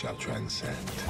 shall transcend.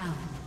down.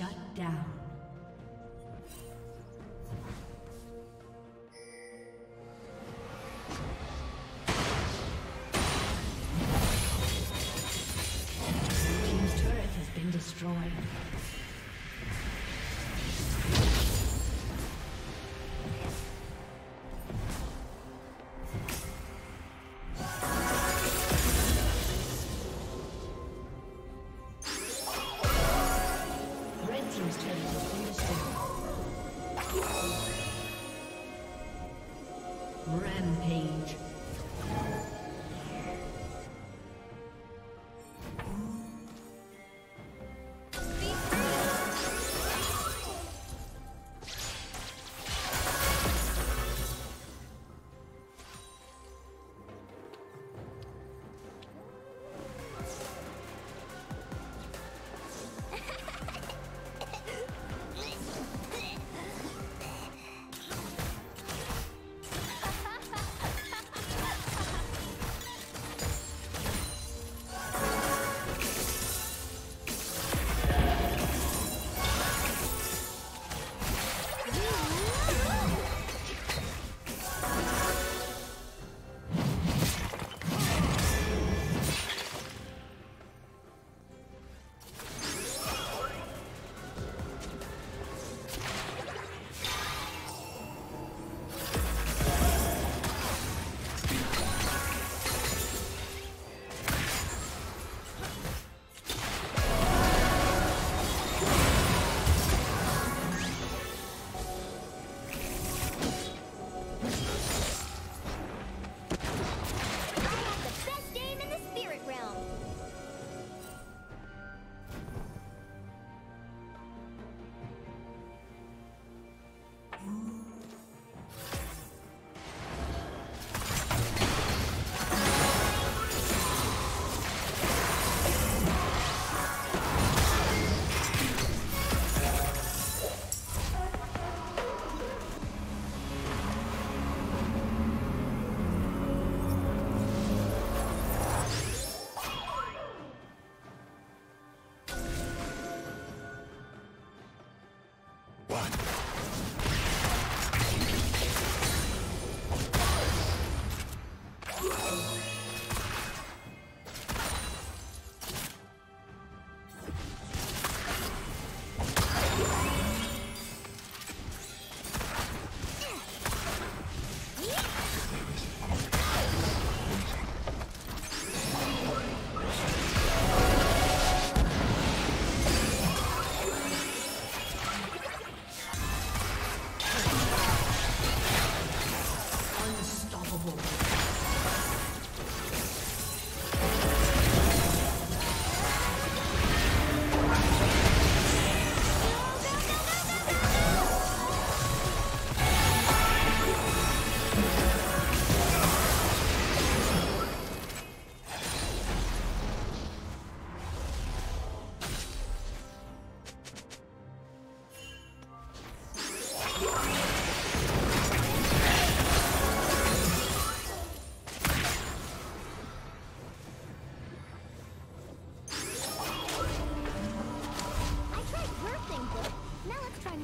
Shut down. Rampage.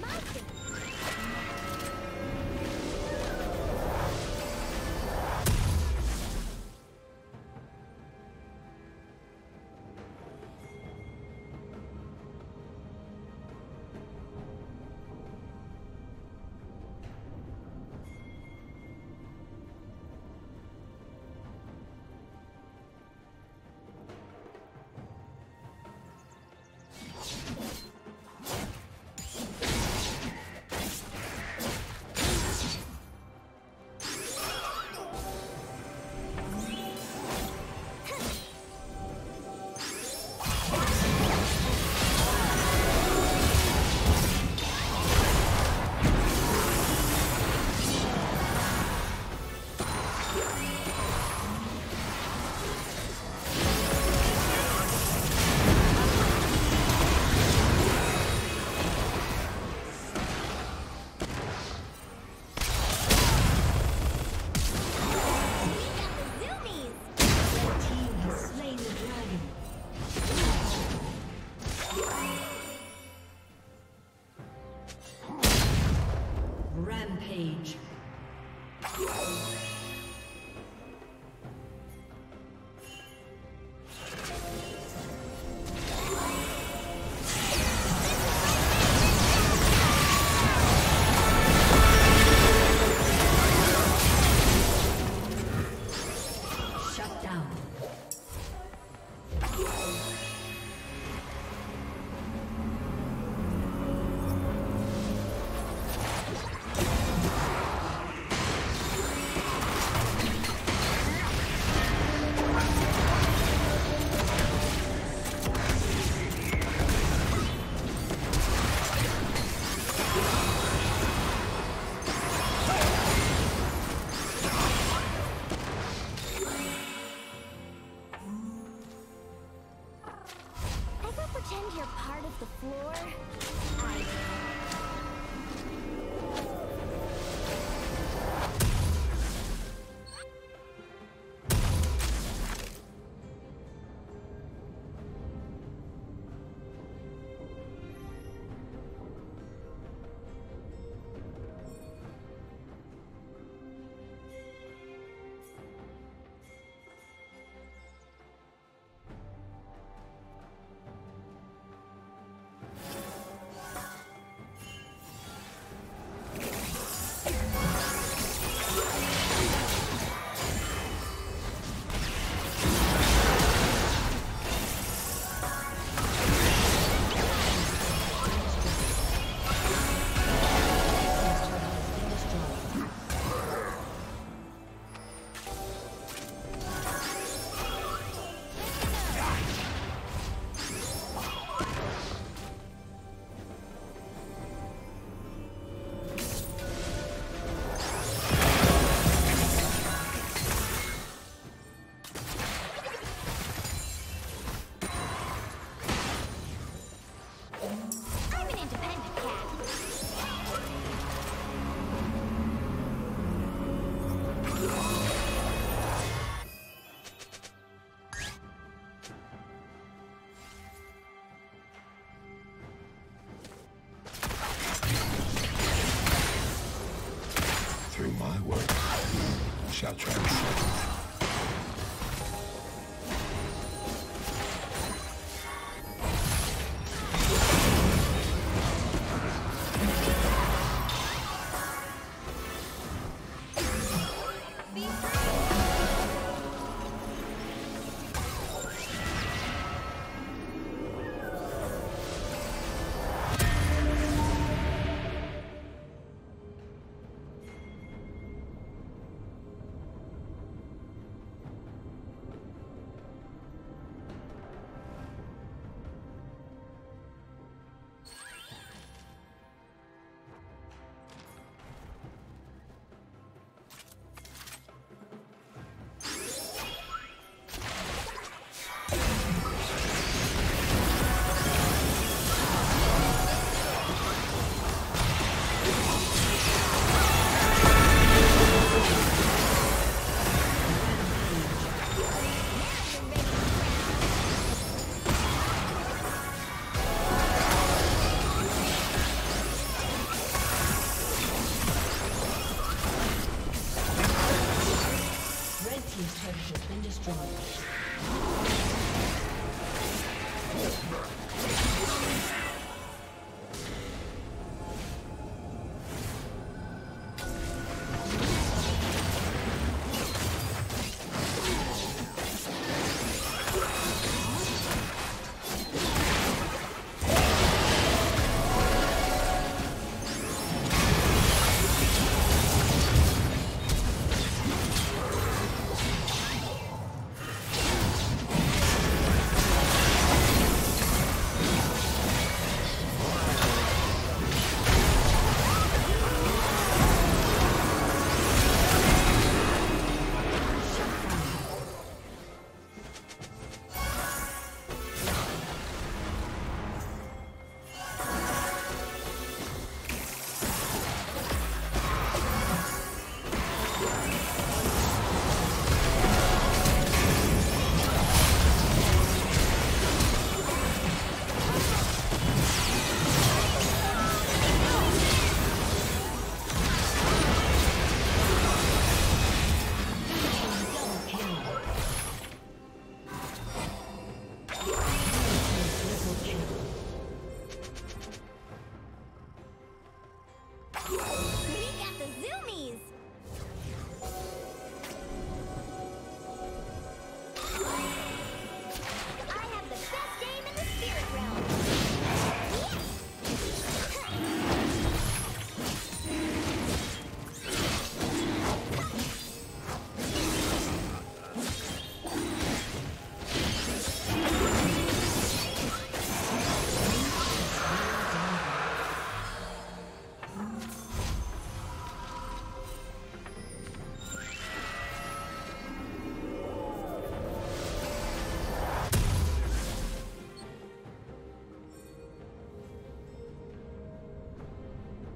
マイク